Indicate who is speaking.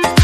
Speaker 1: Bye.